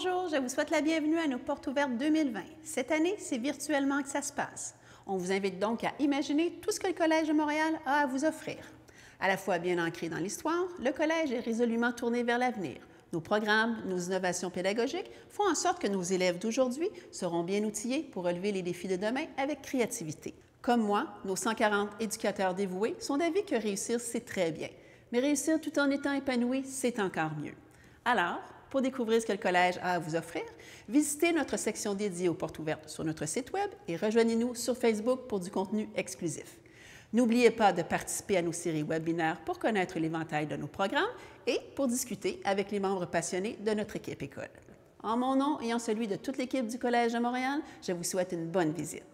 Bonjour, je vous souhaite la bienvenue à nos portes ouvertes 2020. Cette année, c'est virtuellement que ça se passe. On vous invite donc à imaginer tout ce que le Collège de Montréal a à vous offrir. À la fois bien ancré dans l'histoire, le Collège est résolument tourné vers l'avenir. Nos programmes, nos innovations pédagogiques font en sorte que nos élèves d'aujourd'hui seront bien outillés pour relever les défis de demain avec créativité. Comme moi, nos 140 éducateurs dévoués sont d'avis que réussir, c'est très bien. Mais réussir tout en étant épanoui, c'est encore mieux. Alors, pour découvrir ce que le Collège a à vous offrir, visitez notre section dédiée aux portes ouvertes sur notre site Web et rejoignez-nous sur Facebook pour du contenu exclusif. N'oubliez pas de participer à nos séries webinaires pour connaître l'éventail de nos programmes et pour discuter avec les membres passionnés de notre équipe école. En mon nom et en celui de toute l'équipe du Collège de Montréal, je vous souhaite une bonne visite.